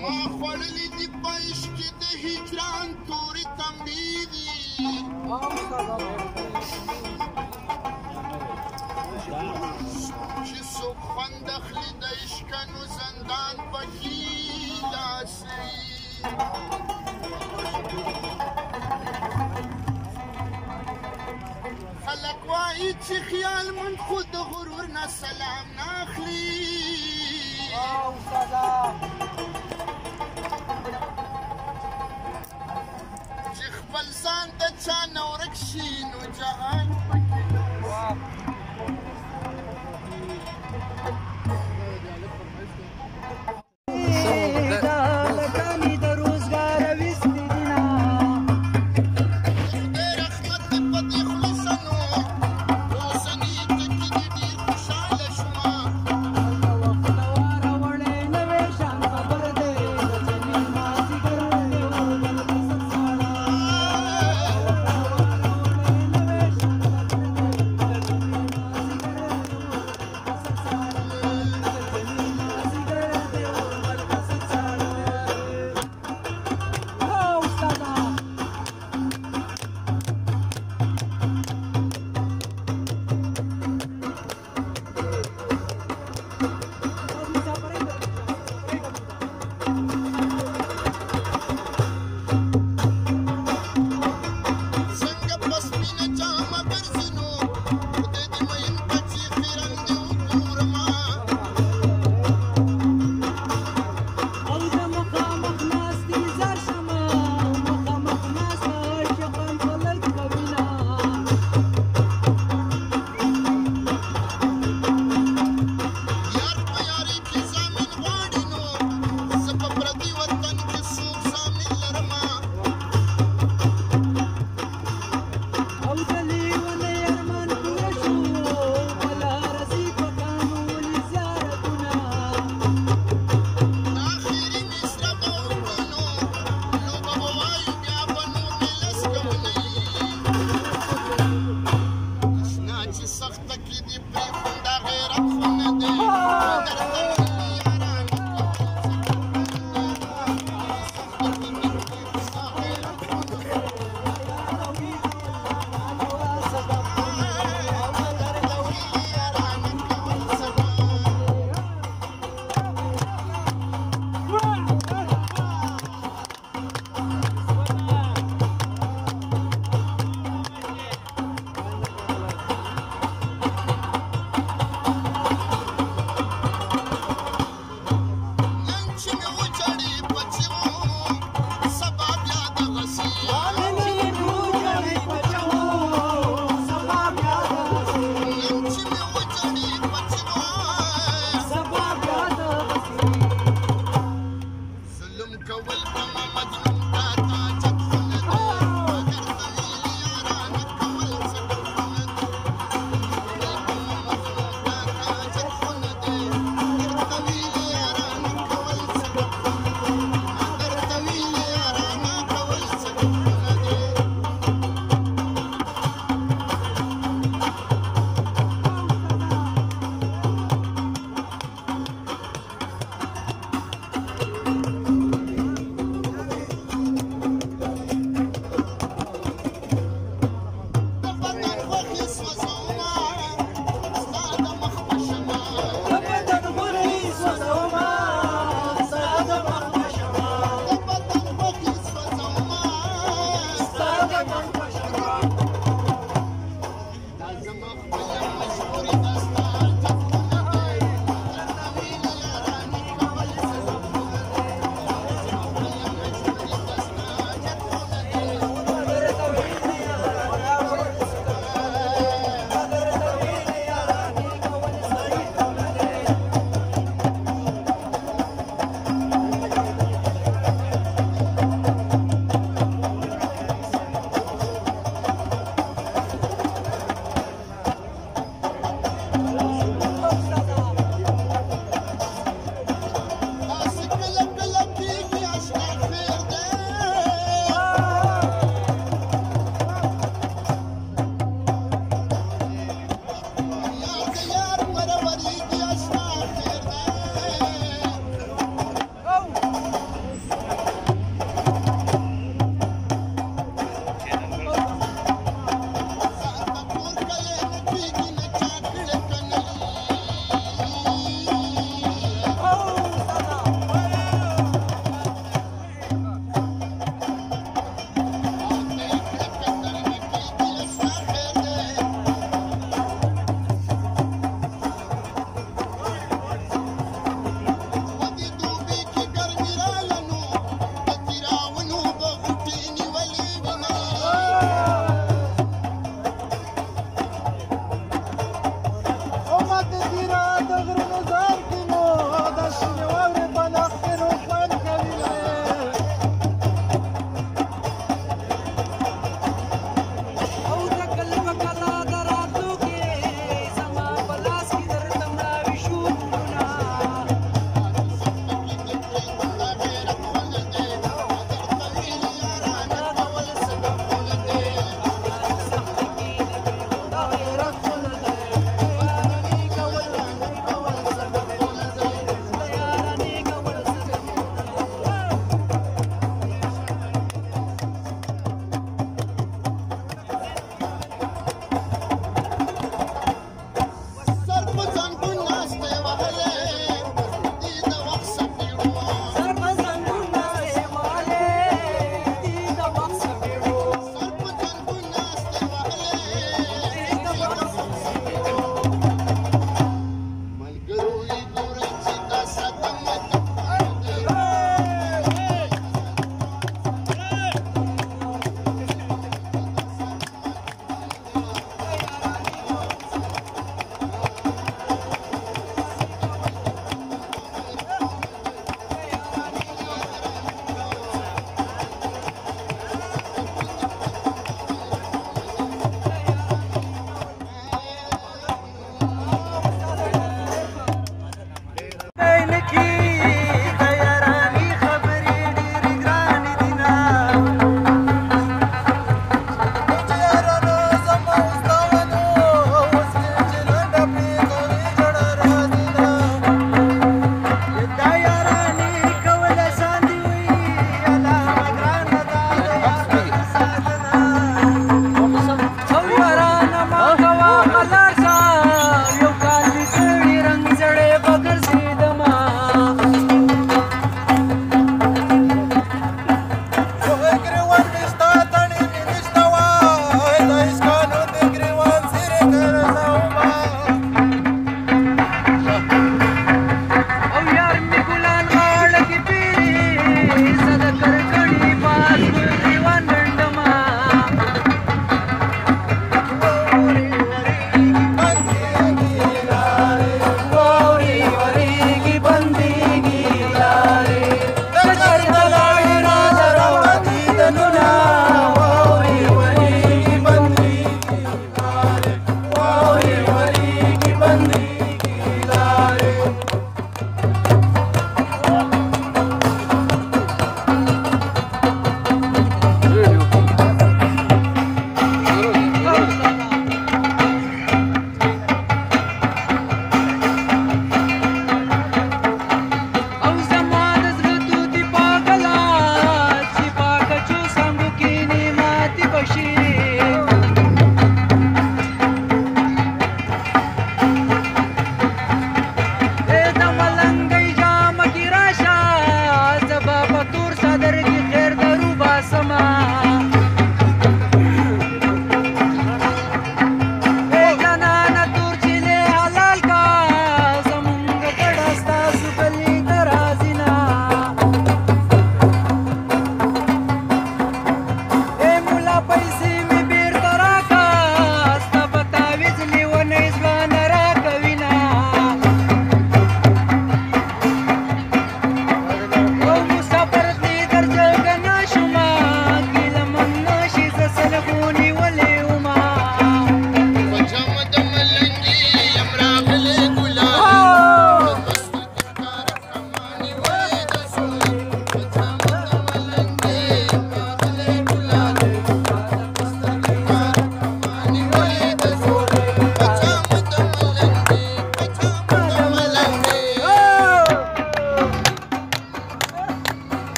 ما خوړلې دي پېښ کې د هجران تورې تمبې دي چې څوک خوند اخلي د عشقانو زندان پکې داسې چې خیال مند خود د غرور نه سلام نه اخلي چې خپل ځان د چا نه ورک شي نو جهان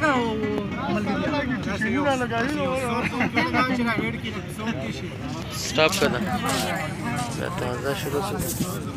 का हाँ, मतलब स्टॉप करना मैं तो आधा शुरू से